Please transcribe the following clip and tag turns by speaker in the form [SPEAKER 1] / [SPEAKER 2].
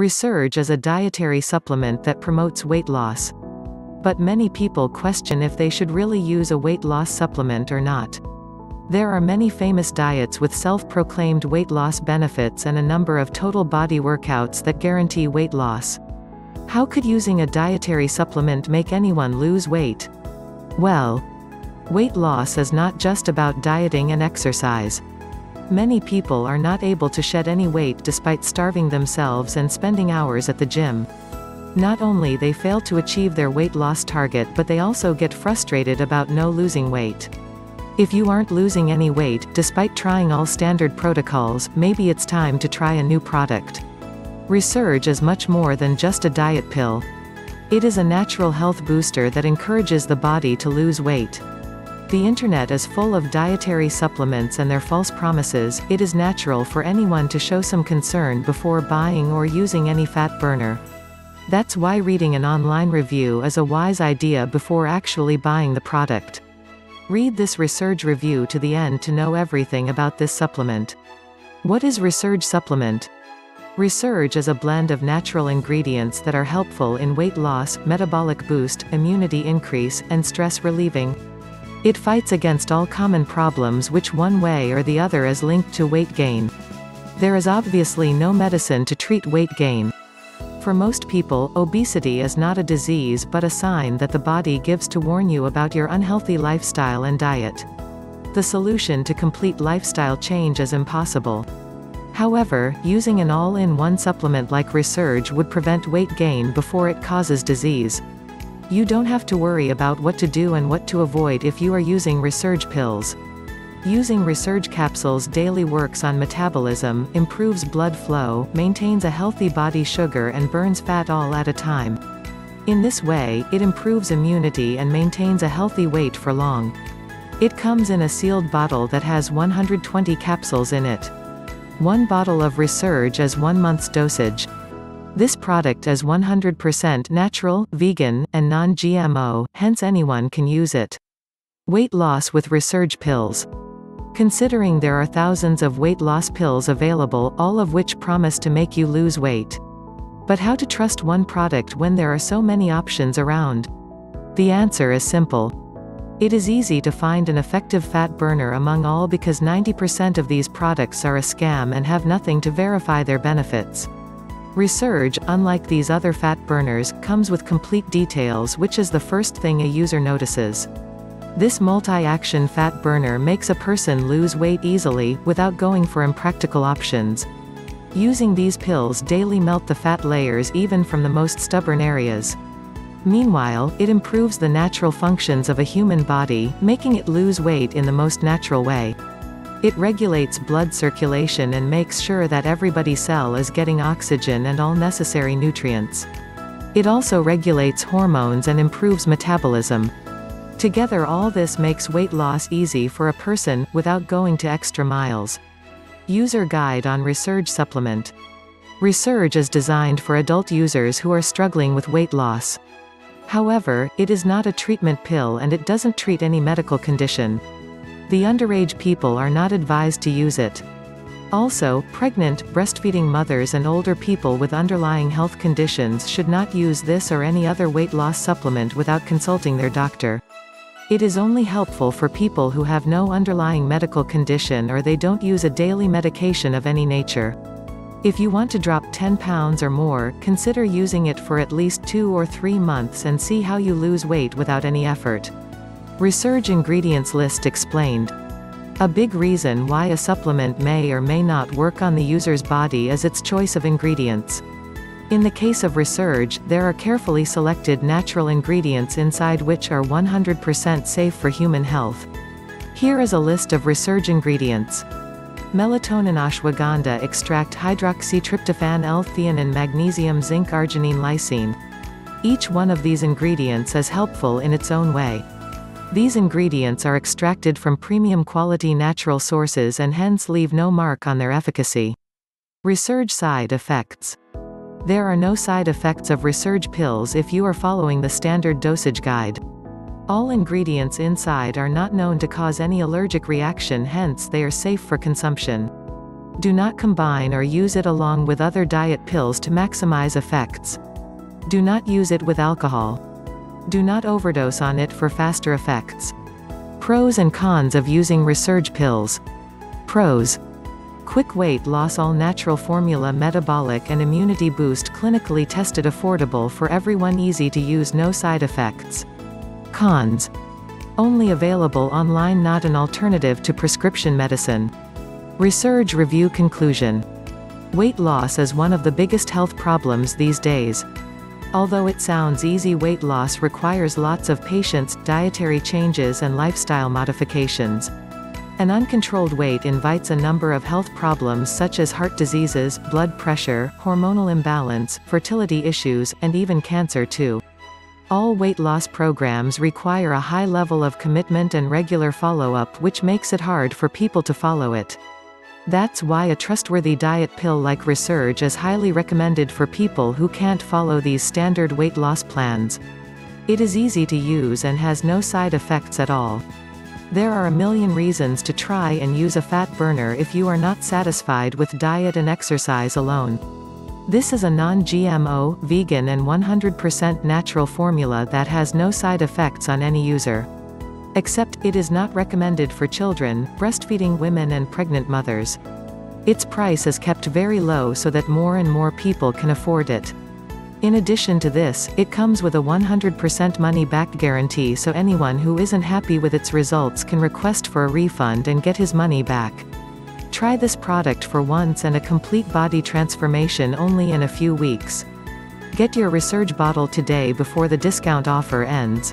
[SPEAKER 1] Resurge is a dietary supplement that promotes weight loss. But many people question if they should really use a weight loss supplement or not. There are many famous diets with self-proclaimed weight loss benefits and a number of total body workouts that guarantee weight loss. How could using a dietary supplement make anyone lose weight? Well, weight loss is not just about dieting and exercise. Many people are not able to shed any weight despite starving themselves and spending hours at the gym. Not only they fail to achieve their weight loss target but they also get frustrated about no losing weight. If you aren't losing any weight, despite trying all standard protocols, maybe it's time to try a new product. Resurge is much more than just a diet pill. It is a natural health booster that encourages the body to lose weight. The internet is full of dietary supplements and their false promises, it is natural for anyone to show some concern before buying or using any fat burner. That's why reading an online review is a wise idea before actually buying the product. Read this Resurge review to the end to know everything about this supplement. What is Resurge supplement? Resurge is a blend of natural ingredients that are helpful in weight loss, metabolic boost, immunity increase, and stress relieving. It fights against all common problems which one way or the other is linked to weight gain. There is obviously no medicine to treat weight gain. For most people, obesity is not a disease but a sign that the body gives to warn you about your unhealthy lifestyle and diet. The solution to complete lifestyle change is impossible. However, using an all-in-one supplement like Resurge would prevent weight gain before it causes disease. You don't have to worry about what to do and what to avoid if you are using Resurge pills. Using Resurge capsules daily works on metabolism, improves blood flow, maintains a healthy body sugar and burns fat all at a time. In this way, it improves immunity and maintains a healthy weight for long. It comes in a sealed bottle that has 120 capsules in it. One bottle of Resurge is one month's dosage. This product is 100% natural, vegan, and non-GMO, hence anyone can use it. Weight loss with Resurge pills. Considering there are thousands of weight loss pills available, all of which promise to make you lose weight. But how to trust one product when there are so many options around? The answer is simple. It is easy to find an effective fat burner among all because 90% of these products are a scam and have nothing to verify their benefits. Resurge, unlike these other fat burners, comes with complete details which is the first thing a user notices. This multi-action fat burner makes a person lose weight easily, without going for impractical options. Using these pills daily melt the fat layers even from the most stubborn areas. Meanwhile, it improves the natural functions of a human body, making it lose weight in the most natural way. It regulates blood circulation and makes sure that everybody's cell is getting oxygen and all necessary nutrients. It also regulates hormones and improves metabolism. Together all this makes weight loss easy for a person, without going to extra miles. User Guide on Resurge Supplement. Resurge is designed for adult users who are struggling with weight loss. However, it is not a treatment pill and it doesn't treat any medical condition. The underage people are not advised to use it. Also, pregnant, breastfeeding mothers and older people with underlying health conditions should not use this or any other weight loss supplement without consulting their doctor. It is only helpful for people who have no underlying medical condition or they don't use a daily medication of any nature. If you want to drop 10 pounds or more, consider using it for at least 2 or 3 months and see how you lose weight without any effort. Resurge ingredients list explained. A big reason why a supplement may or may not work on the user's body is its choice of ingredients. In the case of Resurge, there are carefully selected natural ingredients inside which are 100% safe for human health. Here is a list of Resurge ingredients. Melatonin ashwagandha extract hydroxytryptophan L-theanine magnesium zinc arginine lysine. Each one of these ingredients is helpful in its own way. These ingredients are extracted from premium quality natural sources and hence leave no mark on their efficacy. Resurge side effects. There are no side effects of Resurge pills if you are following the standard dosage guide. All ingredients inside are not known to cause any allergic reaction hence they are safe for consumption. Do not combine or use it along with other diet pills to maximize effects. Do not use it with alcohol. Do not overdose on it for faster effects. Pros and cons of using Resurge pills. Pros. Quick weight loss all natural formula metabolic and immunity boost clinically tested affordable for everyone easy to use no side effects. Cons. Only available online not an alternative to prescription medicine. Resurge Review Conclusion Weight loss is one of the biggest health problems these days. Although it sounds easy weight loss requires lots of patience, dietary changes and lifestyle modifications. An uncontrolled weight invites a number of health problems such as heart diseases, blood pressure, hormonal imbalance, fertility issues, and even cancer too. All weight loss programs require a high level of commitment and regular follow-up which makes it hard for people to follow it. That's why a trustworthy diet pill like Resurge is highly recommended for people who can't follow these standard weight loss plans. It is easy to use and has no side effects at all. There are a million reasons to try and use a fat burner if you are not satisfied with diet and exercise alone. This is a non-GMO, vegan and 100% natural formula that has no side effects on any user. Except, it is not recommended for children, breastfeeding women and pregnant mothers. Its price is kept very low so that more and more people can afford it. In addition to this, it comes with a 100% money-back guarantee so anyone who isn't happy with its results can request for a refund and get his money back. Try this product for once and a complete body transformation only in a few weeks. Get your Resurge bottle today before the discount offer ends.